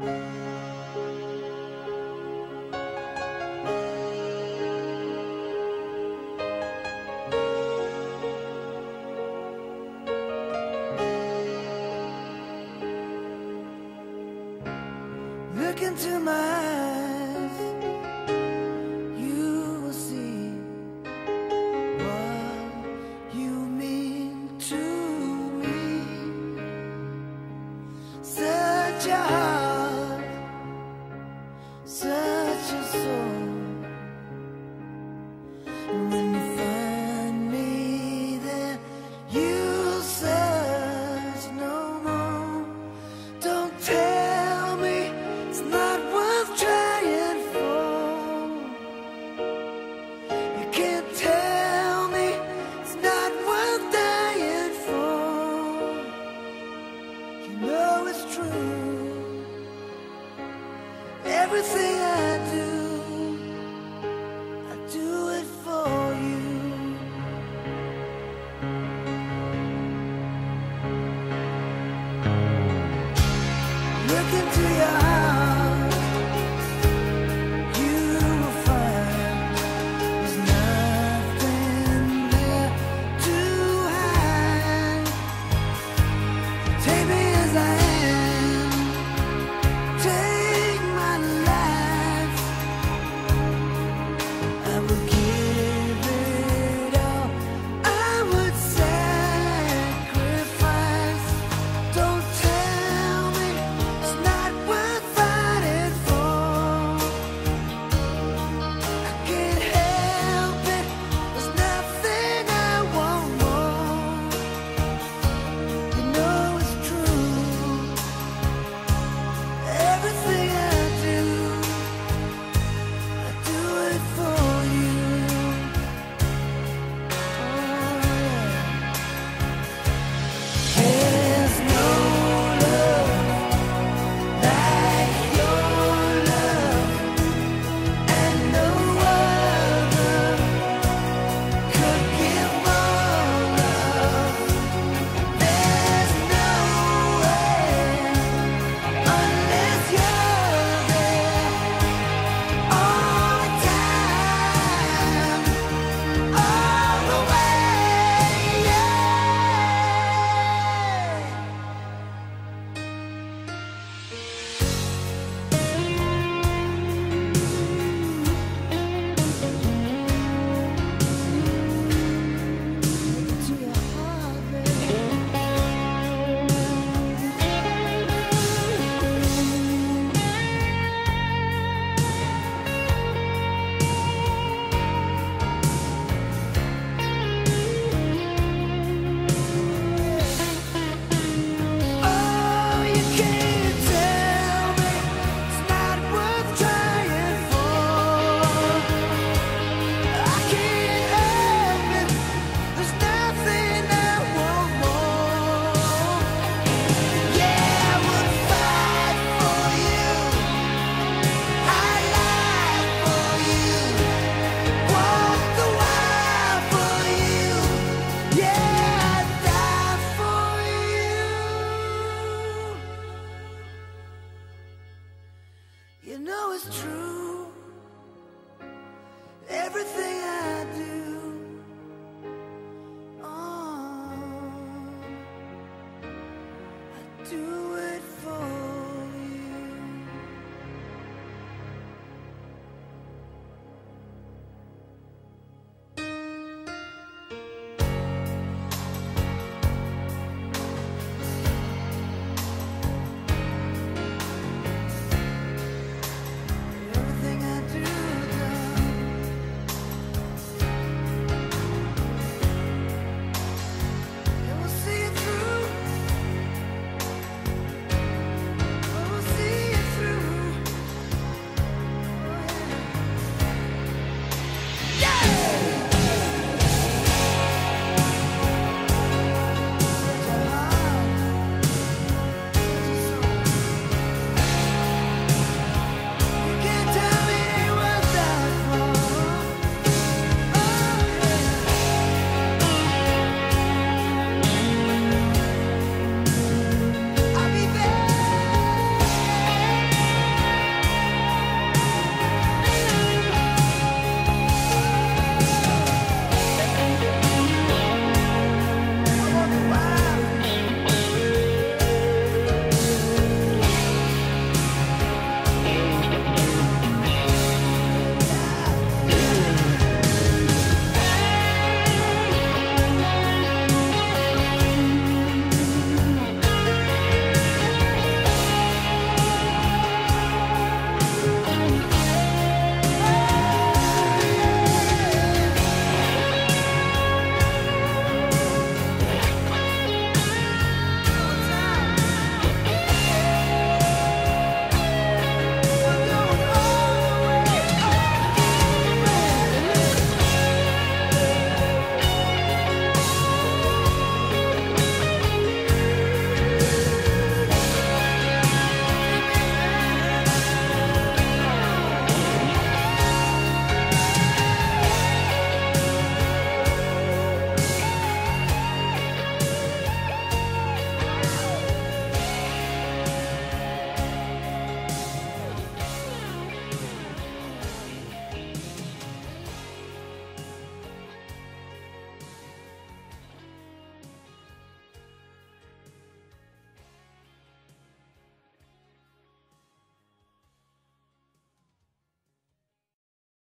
Look into my Everything I know it's true. Everything